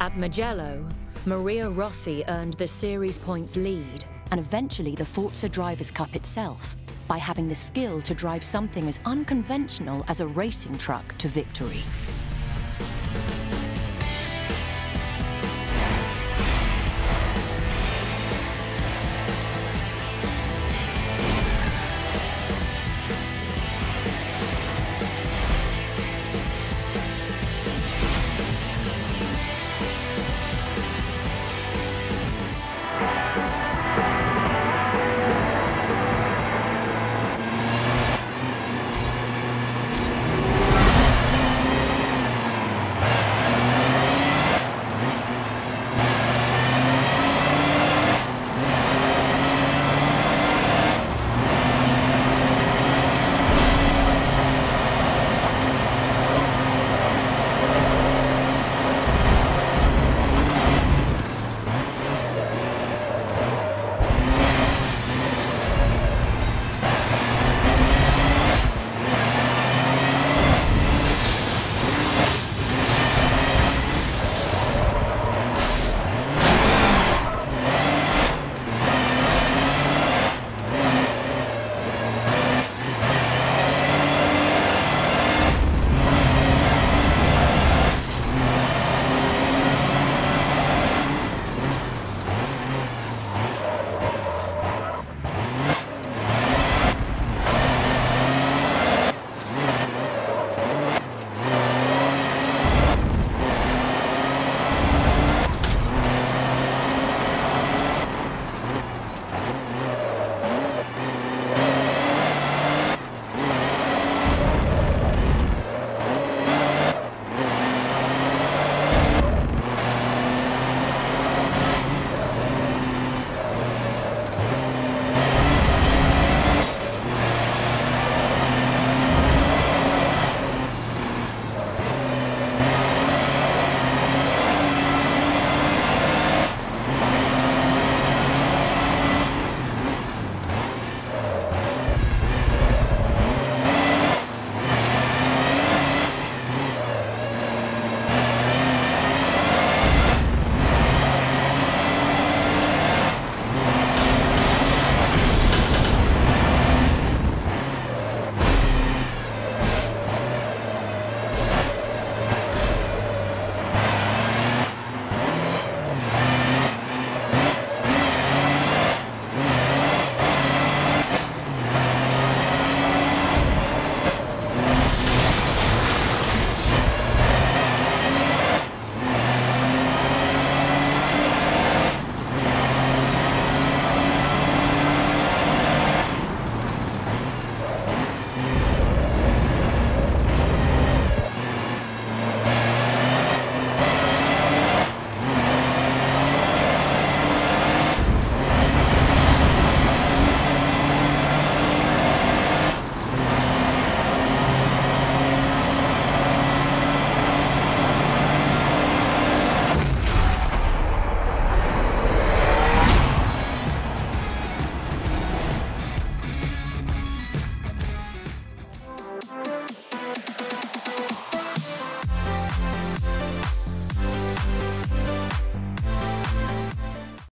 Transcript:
At Mugello, Maria Rossi earned the series points lead. And eventually the Forza Drivers' Cup itself, by having the skill to drive something as unconventional as a racing truck to victory.